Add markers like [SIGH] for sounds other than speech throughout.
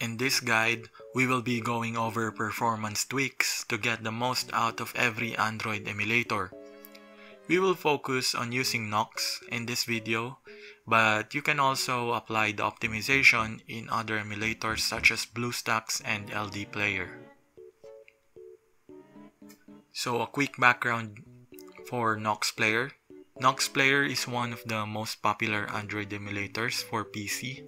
In this guide, we will be going over performance tweaks to get the most out of every Android emulator. We will focus on using Nox in this video, but you can also apply the optimization in other emulators such as BlueStacks and LD Player. So a quick background for Nox Player. Nox Player is one of the most popular Android emulators for PC.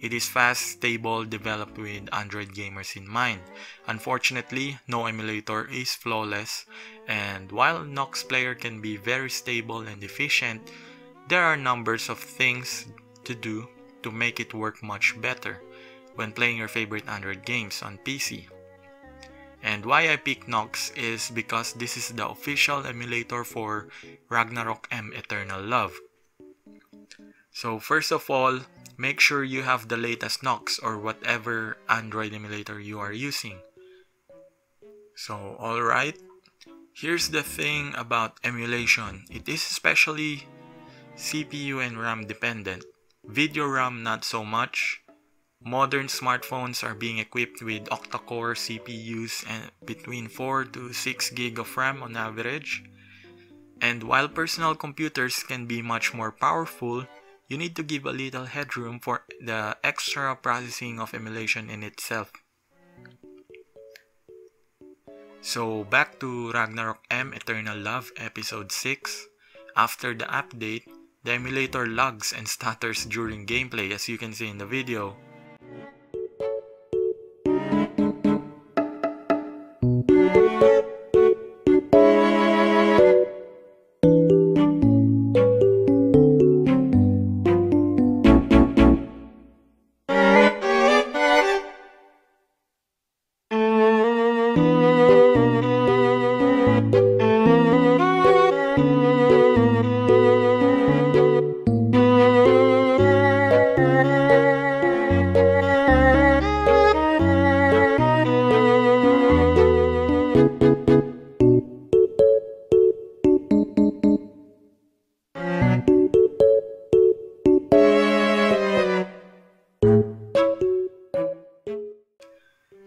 It is fast, stable, developed with Android gamers in mind. Unfortunately, no emulator is flawless, and while Nox Player can be very stable and efficient, there are numbers of things to do to make it work much better when playing your favorite Android games on PC. And why I pick Nox is because this is the official emulator for Ragnarok M Eternal Love. So first of all, make sure you have the latest Nox or whatever Android emulator you are using. So alright, here's the thing about emulation. It is especially CPU and RAM dependent. Video RAM not so much, Modern smartphones are being equipped with octa-core CPUs and between 4 to 6 gig of RAM on average. And while personal computers can be much more powerful, you need to give a little headroom for the extra processing of emulation in itself. So back to Ragnarok M Eternal Love episode 6. After the update, the emulator lags and stutters during gameplay as you can see in the video.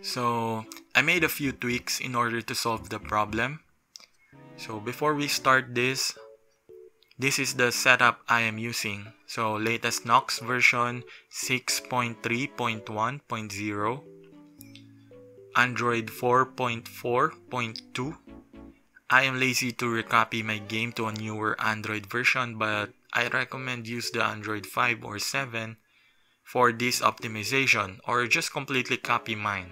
So I made a few tweaks in order to solve the problem. So before we start this, this is the setup I am using. So latest Nox version 6.3.1.0 Android 4.4.2 I am lazy to recopy my game to a newer Android version but I recommend use the Android 5 or 7 for this optimization or just completely copy mine.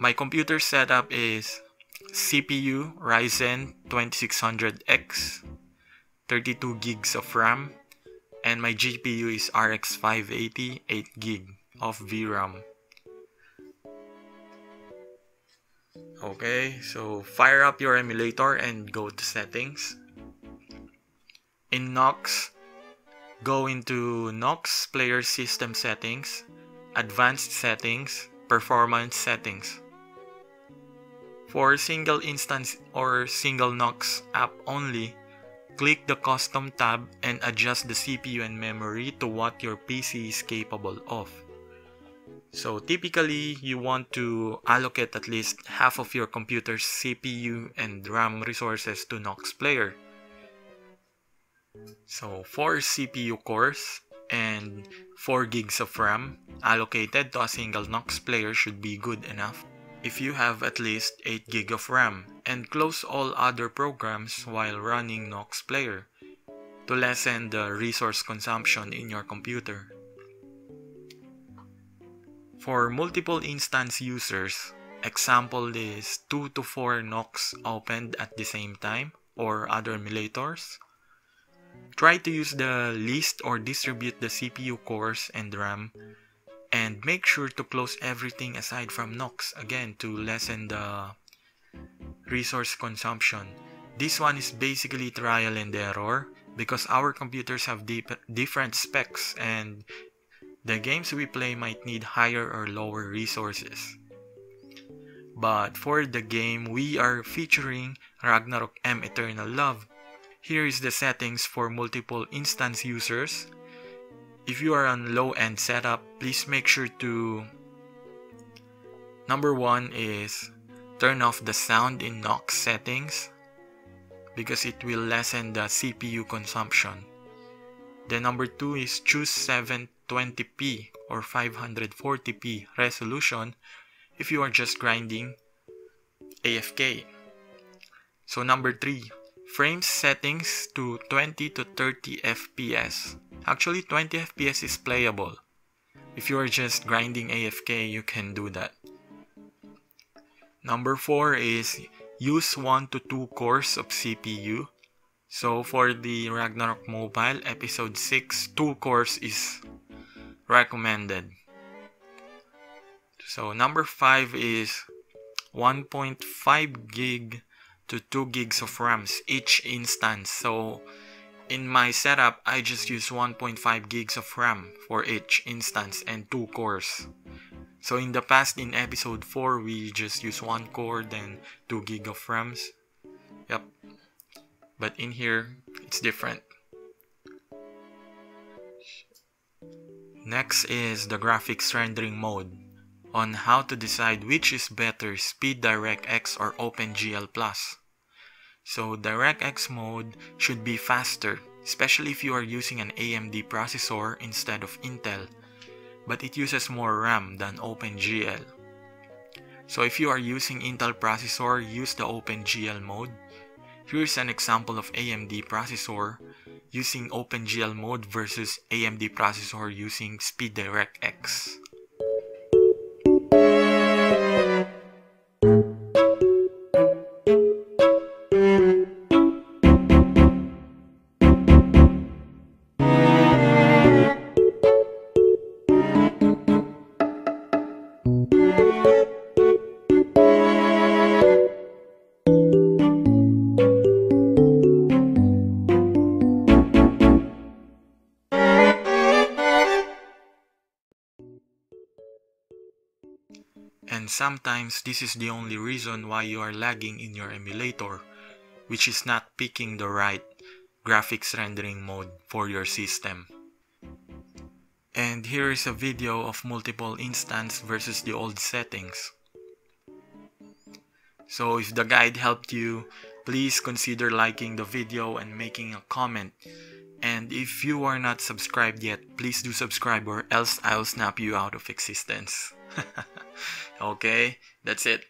My computer setup is CPU Ryzen 2600X, 32 gigs of RAM, and my GPU is RX 580, 8 gig of VRAM. Okay, so fire up your emulator and go to settings. In Nox, go into Nox Player System Settings, Advanced Settings, Performance Settings. For single instance or single Nox app only, click the Custom tab and adjust the CPU and memory to what your PC is capable of. So typically, you want to allocate at least half of your computer's CPU and RAM resources to Nox Player. So for CPU cores and 4 gigs of RAM allocated to a single Nox Player should be good enough if you have at least 8 GB of RAM and close all other programs while running Nox Player to lessen the resource consumption in your computer. For multiple instance users, example is 2 to 4 Nox opened at the same time or other emulators. Try to use the list or distribute the CPU cores and RAM and make sure to close everything aside from Nox again to lessen the resource consumption. This one is basically trial and error because our computers have different specs and the games we play might need higher or lower resources. But for the game we are featuring Ragnarok M Eternal Love. Here is the settings for multiple instance users if you are on low end setup, please make sure to number one is turn off the sound in Nox settings because it will lessen the CPU consumption. Then number two is choose 720p or 540p resolution if you are just grinding AFK. So number three, frame settings to 20 to 30 FPS. Actually 20 FPS is playable. If you are just grinding AFK, you can do that. Number 4 is use 1 to 2 cores of CPU. So for the Ragnarok Mobile episode 6, 2 cores is recommended. So number 5 is 1.5 gig to 2 gigs of RAMs each instance. So in my setup, I just use 1.5 gigs of RAM for each instance and 2 cores. So in the past, in episode 4, we just use 1 core, then 2 gig of RAMs. Yep. But in here, it's different. Next is the graphics rendering mode on how to decide which is better Speed DirectX or OpenGL Plus. So DirectX mode should be faster, especially if you are using an AMD processor instead of Intel, but it uses more RAM than OpenGL. So if you are using Intel processor, use the OpenGL mode. Here's an example of AMD processor using OpenGL mode versus AMD processor using SpeedDirectX. And sometimes this is the only reason why you are lagging in your emulator, which is not picking the right graphics rendering mode for your system. And here is a video of multiple instance versus the old settings. So if the guide helped you, please consider liking the video and making a comment. And if you are not subscribed yet, please do subscribe or else I'll snap you out of existence. [LAUGHS] okay, that's it.